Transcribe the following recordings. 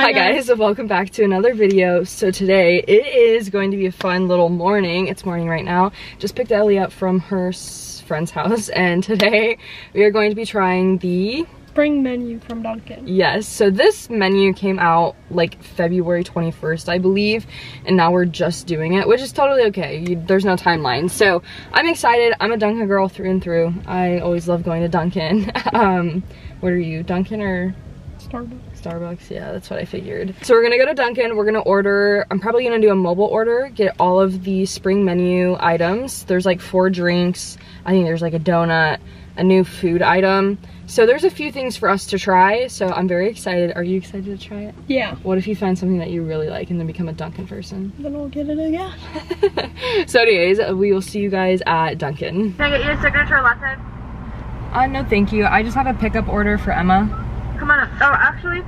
Hi, guys. welcome back to another video. So today it is going to be a fun little morning. It's morning right now. Just picked Ellie up from her friend's house and today we are going to be trying the spring menu from Dunkin'. Yes, so this menu came out like February 21st, I believe, and now we're just doing it, which is totally okay. You, there's no timeline. So I'm excited. I'm a Dunkin' girl through and through. I always love going to Dunkin'. um, what are you, Dunkin' or Starbucks. Starbucks, yeah, that's what I figured. So we're gonna go to Dunkin', we're gonna order, I'm probably gonna do a mobile order, get all of the spring menu items. There's like four drinks, I think there's like a donut, a new food item. So there's a few things for us to try, so I'm very excited. Are you excited to try it? Yeah. What if you find something that you really like and then become a Dunkin' person? Then I'll get it again. so anyways, we will see you guys at Dunkin'. Can I get you a signature latte? Uh, no thank you. I just have a pickup order for Emma. Come on up. Oh, actually,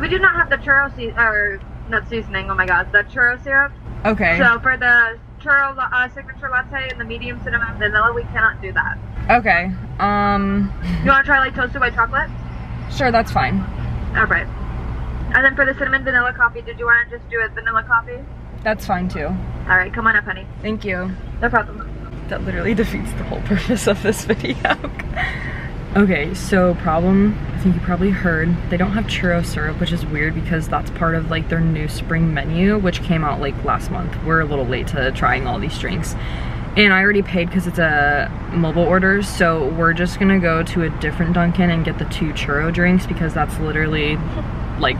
we do not have the churro se or not seasoning. Oh my god, the churro syrup. Okay. So for the churro uh, signature latte and the medium cinnamon vanilla, we cannot do that. Okay. Um. You want to try like toasted white chocolate? Sure, that's fine. All right. And then for the cinnamon vanilla coffee, did you want to just do a vanilla coffee? That's fine too. All right, come on up, honey. Thank you. No problem. That literally defeats the whole purpose of this video. Okay, so problem, I think you probably heard, they don't have churro syrup, which is weird because that's part of like their new spring menu, which came out like last month. We're a little late to trying all these drinks. And I already paid because it's a mobile order, so we're just gonna go to a different Dunkin' and get the two churro drinks because that's literally like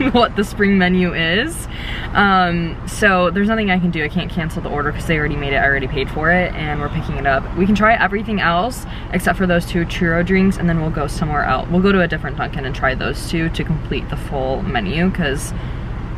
what the spring menu is. Um, so there's nothing I can do. I can't cancel the order because they already made it. I already paid for it and we're picking it up. We can try everything else except for those two churro drinks and then we'll go somewhere else. We'll go to a different Dunkin' and try those two to complete the full menu because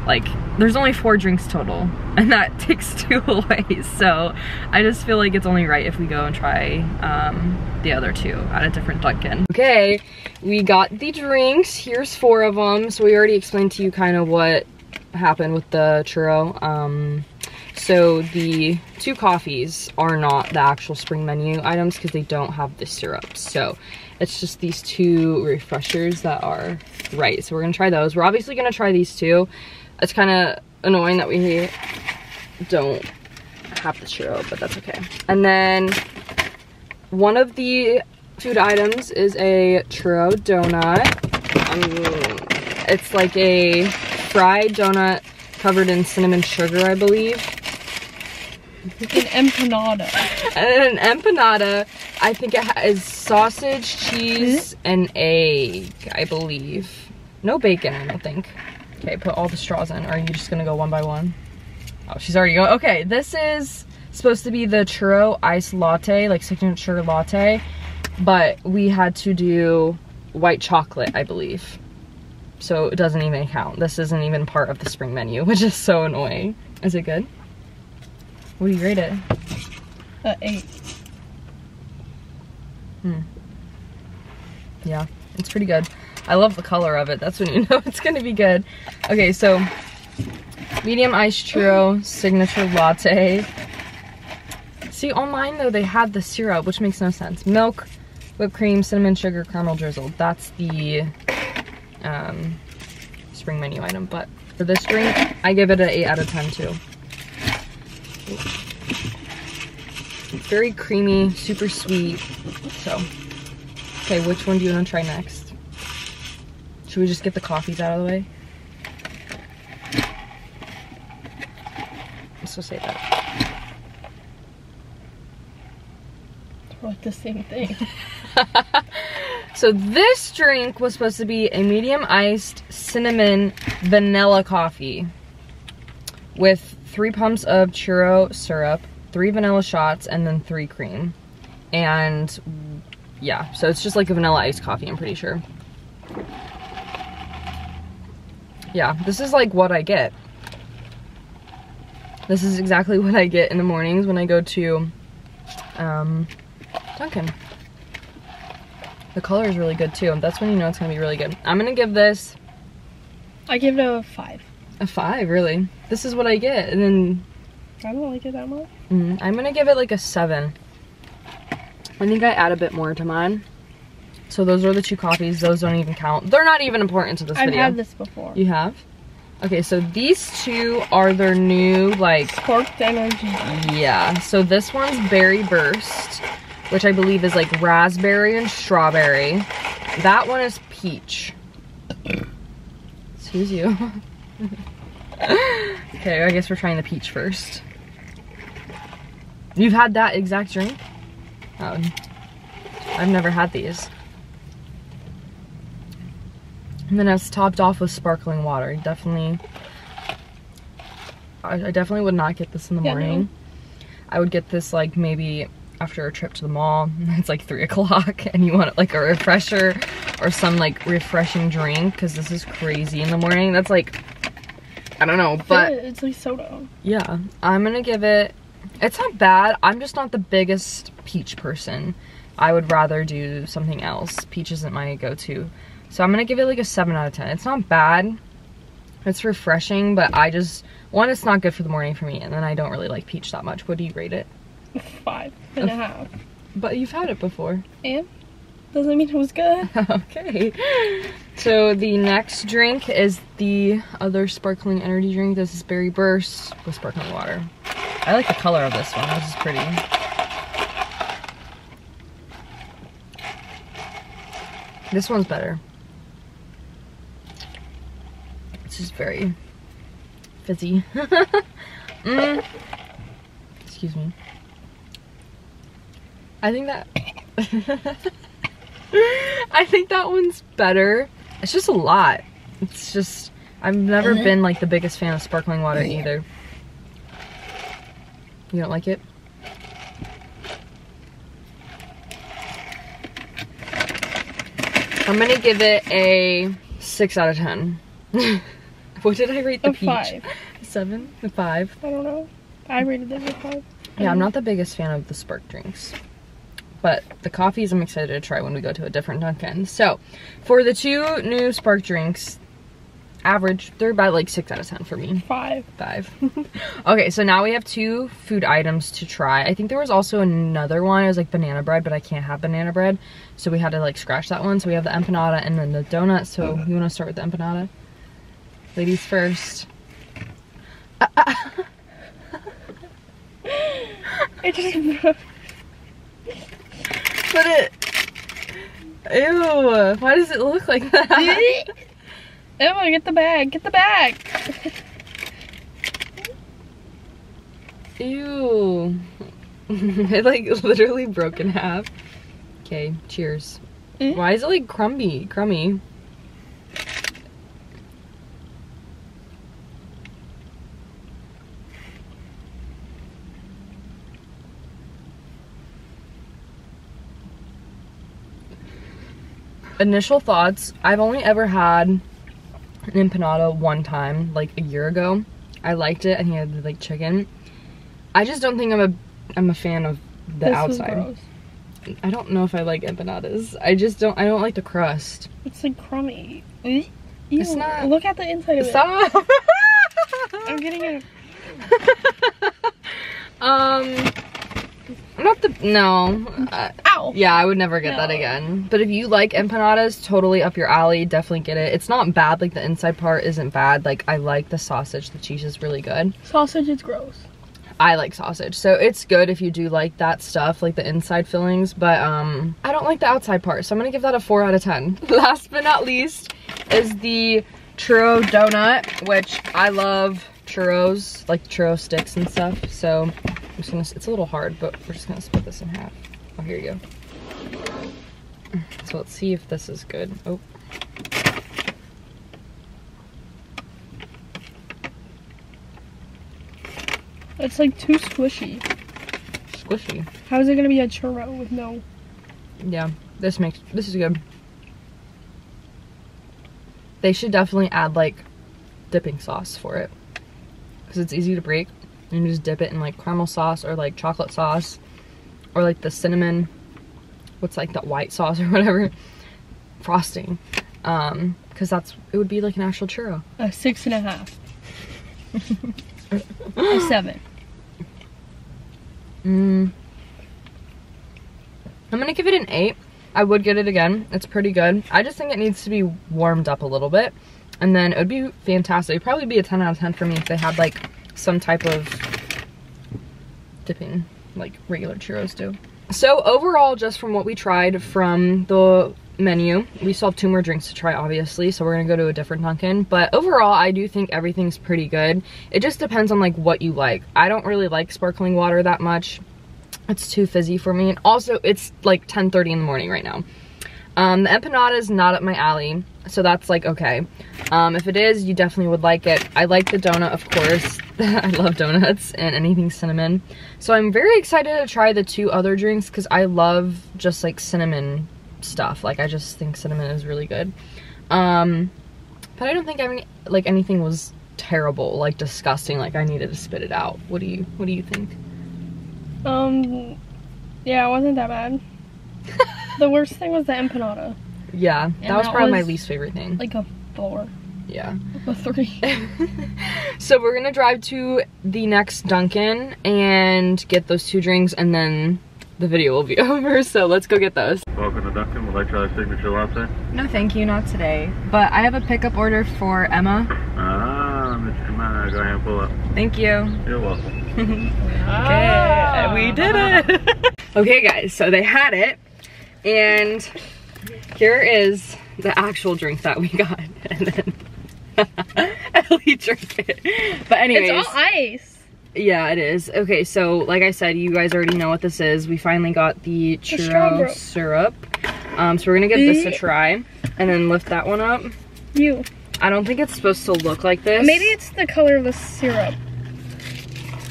like there's only four drinks total and that takes two away so I just feel like it's only right if we go and try um, the other two at a different Dunkin'. Okay, we got the drinks. Here's four of them. So we already explained to you kind of what happened with the churro. Um, so the two coffees are not the actual spring menu items because they don't have the syrup. So it's just these two refreshers that are right. So we're gonna try those. We're obviously gonna try these two. It's kind of annoying that we don't have the churro, but that's okay. And then one of the food items is a churro donut. Um, it's like a fried donut covered in cinnamon sugar, I believe. An empanada. And an empanada, I think it has sausage, cheese, and egg, I believe. No bacon, I don't think. Okay, put all the straws in. Or are you just gonna go one by one? Oh, she's already going. Okay, this is supposed to be the churro ice latte, like signature latte, but we had to do white chocolate, I believe. So it doesn't even count. This isn't even part of the spring menu, which is so annoying. Is it good? What do you rate it? Uh, eight. Hmm. Yeah, it's pretty good. I love the color of it. That's when you know it's gonna be good. Okay, so medium iced churro, signature latte. See, online though, they had the syrup, which makes no sense. Milk, whipped cream, cinnamon sugar, caramel drizzle. That's the um, spring menu item. But for this drink, I give it an 8 out of 10 too. Very creamy, super sweet. So, okay, which one do you want to try next? Should we just get the coffees out of the way? Let's just say that. Like the same thing. so this drink was supposed to be a medium iced cinnamon vanilla coffee with three pumps of churro syrup, three vanilla shots, and then three cream. And yeah, so it's just like a vanilla iced coffee, I'm pretty sure yeah, this is like what I get. This is exactly what I get in the mornings when I go to um, Dunkin'. The color is really good too. That's when you know it's gonna be really good. I'm gonna give this. I give it a five. A five, really? This is what I get, and then. I don't like it that much. Mm, I'm gonna give it like a seven. I think I add a bit more to mine. So those are the two coffees. Those don't even count. They're not even important to this video. I've had this before. You have? Okay, so these two are their new like Sparked energy. yeah. So this one's berry burst, which I believe is like raspberry and strawberry. That one is peach. Excuse you. okay, I guess we're trying the peach first. You've had that exact drink? Oh, I've never had these. And then it's topped off with sparkling water. Definitely, I, I definitely would not get this in the Yeah, no. morning. I would get this like maybe after a trip to the mall. It's like three o'clock and you want like a refresher or some like refreshing drink because this is crazy in the morning. That's like, I don't know, but it's like soda. yeah, I'm gonna give it. It's not bad. I'm just not the biggest peach person. I would rather do something else. Peach isn't my go-to, so I'm gonna give it like a seven out of ten. It's not bad. It's refreshing, but I just one, it's not good for the morning for me, and then I don't really like peach that much. What do you rate it? Five and a half. But you've had it before. And doesn't mean it was good. okay. So the next drink is the other sparkling energy drink. This is Berry Burst with sparkling water. I like the color of this one. This is pretty. This one's better. This is very fizzy. mm. Excuse me. I think that I think that one's better. It's just a lot. It's just I've never Mhm. been like the biggest fan of sparkling water either. You don't like it? I'm gonna give it a six out of ten. what did I rate the A peach? five. Seven? A five? I don't know. I rated it a five. Yeah, I'm not the biggest fan of the spark drinks. But the coffees I'm excited to try when we go to a different Dunkin'. So, for the two new spark drinks, average, they're about like 6 out of 10 for me. Five. 5. okay, so now we have two food items to try. I think there was also another one. It was like banana bread, but I can't have banana bread. So we had to like scratch that one. So we have the empanada and then the donut. So you want to start with the empanada? Ladies first. It just Put it. Ew. Why does it look like that? Emma, get the bag. Get the bag. Ew. it like literally broke in half. Okay, cheers. Mm. Why is it like crumby? Crummy. Initial thoughts. I've only ever had an empanada one time, like a year ago. I liked it and he had like chicken. I just don't think I'm a I'm a fan of the This outside. I don't know if I like empanadas. I just don't. I don't like the crust. It's like crummy. It's not- Look at the inside of it. Stop. I'm getting it. um, not the no. Uh, Ow. yeah, I would never get that again. But if you like empanadas, totally up your alley. Definitely get it. It's not bad. Like the inside part isn't bad. Like I like the sausage. The cheese is really good. Sausage is gross. I like sausage, so it's good if you do like that stuff, like the inside fillings. But um, I don't like the outside part, so I'm gonna give that a four out of ten. Last but not least is the churro donut, which I love churros, like churro sticks and stuff. So I'm just gonna. It's a little hard, but we're just gonna split this in half. Oh, here you go. So let's see if this is good. Oh. It's like too squishy. Squishy. How is it gonna be a churro with no? Yeah, this makes this is good. They should definitely add like dipping sauce for it because it's easy to break. And just dip it in like caramel sauce or like chocolate sauce or like the cinnamon. What's like that white sauce or whatever frosting, um, because that's it would be like an actual churro. A six and a half. a seven. Mm. I'm gonna give it an eight. I would get it again. It's pretty good. I just think it needs to be warmed up a little bit. And then it would be fantastic. It'd probably be a 10 out of 10 for me if they had like some type of dipping like regular churros do. So overall, just from what we tried from the menu, we still have two more drinks to try obviously, so we're gonna go to a different Dunkin'. But overall, I do think everything's pretty good. It just depends on like what you like. I don't really like sparkling water that much. It's too fizzy for me. And also, it's like 10.30 in the morning right now. Um, the empanada is not up my alley, so that's like okay. Um, if it is, you definitely would like it. I like the donut, of course. I love donuts and anything cinnamon. So I'm very excited to try the two other drinks because I love just like cinnamon stuff. Like I just think cinnamon is really good. Um, but I don't think any like anything was terrible, like disgusting. Like I needed to spit it out. What do you What do you think? Um, yeah, it wasn't that bad. the worst thing was the empanada. Yeah, that And was that probably my least favorite thing. Like a four, yeah. a three. so we're gonna drive to the next Dunkin' and get those two drinks and then the video will be over. So let's go get those. Welcome to Dunkin'. Would like to try a signature latte? No thank you, not today. But I have a pickup order for Emma. Ah, Miss Emma, go ahead and pull up. Thank you. You're welcome. Okay, we did it. okay guys, so they had it and here is the actual drink that we got and then Ellie drank it. But anyways. It's all ice. Yeah, it is. Okay, so like I said, you guys already know what this is. We finally got the churro syrup. Um, so we're gonna give this a try and then lift that one up. You. I don't think it's supposed to look like this. Maybe it's the color of the syrup.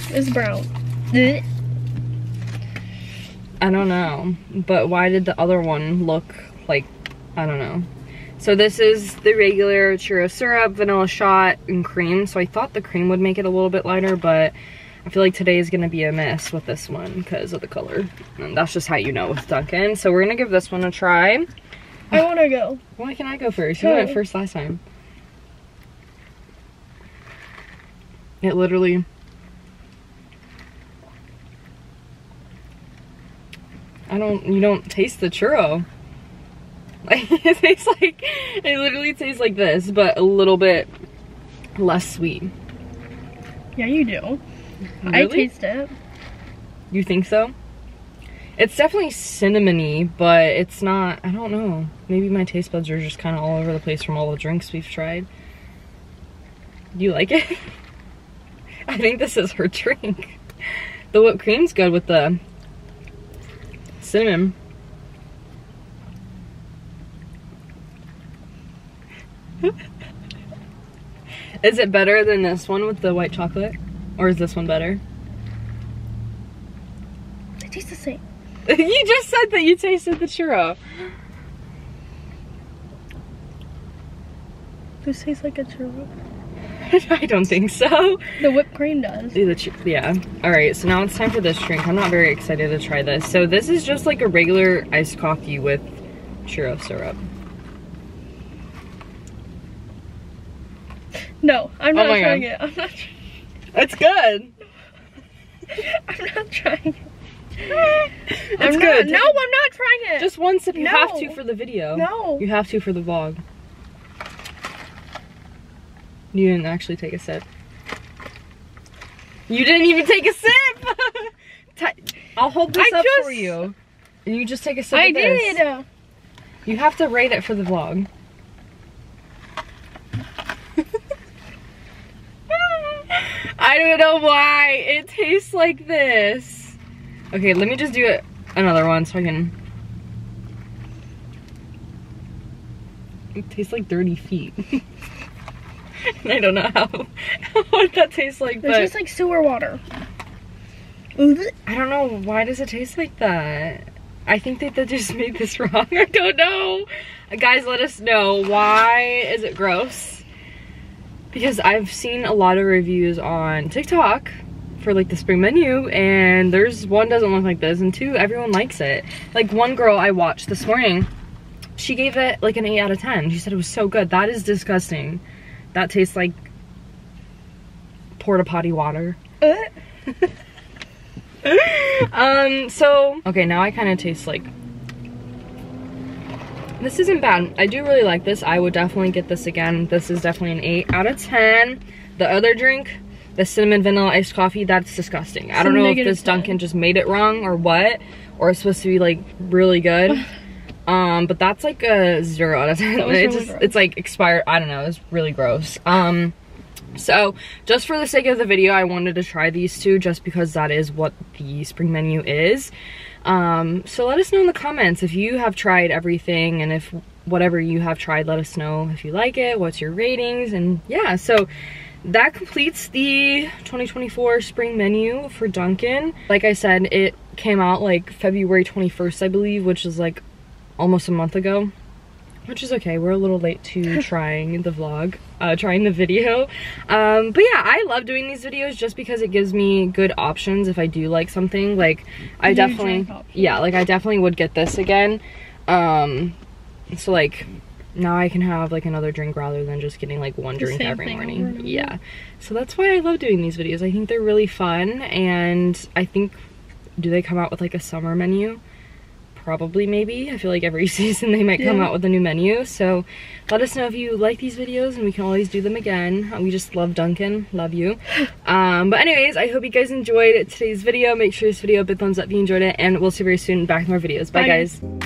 It's brown. I don't know. But why did the other one look like, I don't know. So this is the regular churro syrup, vanilla shot, and cream. So I thought the cream would make it a little bit lighter, but I feel like today is gonna be a miss with this one because of the color. And that's just how you know with Dunkin'. So we're gonna give this one a try. I want to go. Why can I go first? You went first last time. It literally. I don't. You don't taste the churro. Like it tastes like it literally tastes like this, but a little bit less sweet. Yeah, you do. I taste it. You think so? It's definitely cinnamony, but it's not. I don't know. Maybe my taste buds are just kind of all over the place from all the drinks we've tried. Do you like it? I think this is her drink. The whipped cream's good with the cinnamon. is it better than this one with the white chocolate? Or is this one better? They taste the same. you just said that you tasted the churro. This tastes like a churro. I don't think so. The whipped cream does. Yeah. All right. So now it's time for this drink. I'm not very excited to try this. So this is just like a regular iced coffee with churro syrup. No, I'm Oh not my trying God. it. I'm not. Try- It's good. I'm not trying it. It's I'm good. Not, no, I'm not trying it. Just one sip. You have to for the video. no. You have to for the vlog. You didn't actually take a sip. You didn't even take a sip. I'll hold this I up for you. And you just take a sip I of this. did. You have to rate it for the vlog. I don't know why it tastes like this. Okay, let me just do it another one so I can. It tastes like dirty feet. I don't know how what that tastes like, It but tastes like sewer water. I don't know why does it taste like that. I think that they just made this wrong. I don't know. Guys, let us know why is it gross? Because I've seen a lot of reviews on TikTok for like the spring menu and there's one doesn't look like this and two everyone likes it. Like one girl I watched this morning, she gave it like an 8 out of 10. She said it was so good. That is disgusting. That tastes like porta potty water. Um, so, okay, now I kind of taste like this isn't bad. I do really like this. I would definitely get this again. This is definitely an 8 out of 10. The other drink, the cinnamon vanilla iced coffee, that's disgusting. I don't know if this Dunkin' just made it wrong or what, or it's supposed to be like really good. um, but that's like a 0 out of 10. That It really just, it's like expired. I don't know. It's really gross. Um, so just for the sake of the video, I wanted to try these two just because that is what the spring menu is. Um, so let us know in the comments if you have tried everything and if whatever you have tried, let us know if you like it, what's your ratings, and yeah, so that completes the 2024 spring menu for Dunkin'. Like I said, it came out like February 21st, I believe, which is like almost a month ago which is okay. We're a little late to trying the vlog uh trying the video. Um but yeah i love doing these videos just because it gives me good options if i do like something. Like i definitely yeah like i definitely would get this again. Um so like now i can have like another drink rather than just getting like one The drink every thing over and morning yeah. So that's why i love doing these videos. I think they're really fun and i think do they come out with like a summer menu probably maybe. I feel like every season they might come Yeah. out with a new menu. So let us know if you like these videos and we can always do them again. We just love Dunkin'. Love you. Um but anyways i hope you guys enjoyed today's video. Make sure this video a big thumbs up if you enjoyed it and we'll see you very soon. Back with more videos. Bye, Bye, guys.